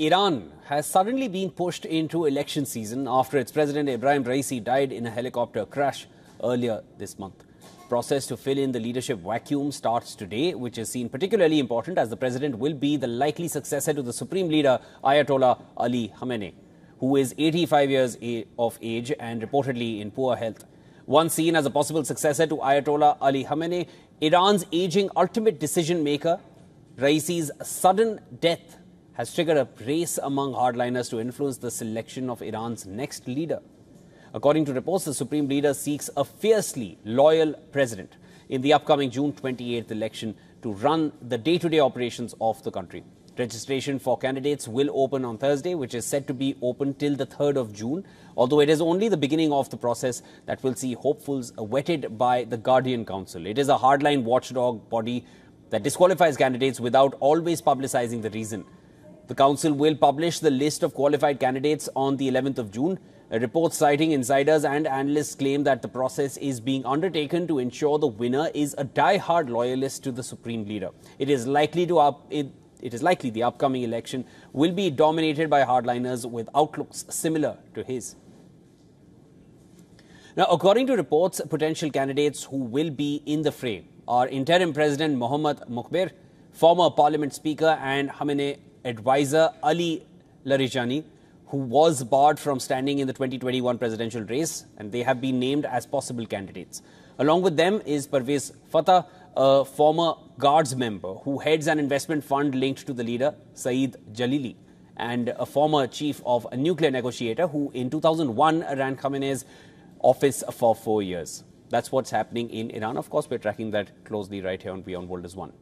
Iran has suddenly been pushed into election season after its president Ebrahim Raisi died in a helicopter crash earlier this month. Process to fill in the leadership vacuum starts today, which is seen particularly important as the president will be the likely successor to the supreme leader Ayatollah Ali Khamenei, who is 85 years of age and reportedly in poor health. Once seen as a possible successor to Ayatollah Ali Khamenei, Iran's aging ultimate decision maker, Raisi's sudden death has triggered a race among hardliners to influence the selection of Iran's next leader. According to reports, the supreme leader seeks a fiercely loyal president in the upcoming June 28th election to run the day to day operations of the country. Registration for candidates will open on Thursday, which is set to be open till the 3rd of June, although it is only the beginning of the process that will see hopefuls vetted by the Guardian Council. It is a hardline watchdog body that disqualifies candidates without always publicizing the reason. The council will publish the list of qualified candidates on the 11th of June. A report citing insiders and analysts claim that the process is being undertaken to ensure the winner is a die-hard loyalist to the supreme leader. It is likely to up, it, it is likely the upcoming election will be dominated by hardliners with outlooks similar to his. Now, according to reports, potential candidates who will be in the fray are interim President Mohammad Mokhber, former Parliament Speaker and Khamenei advisor Ali Larijani, who was barred from standing in the 2021 presidential race, and they have been named as possible candidates. Along with them is Parviz Fattah, a former Guards member who heads an investment fund linked to the leader, Saeed Jalili, and a former chief of a nuclear negotiator who in 2001 ran Khamenei's office for four years. That's what's happening in Iran. Of course, we're tracking that closely right here on Beyond World is One.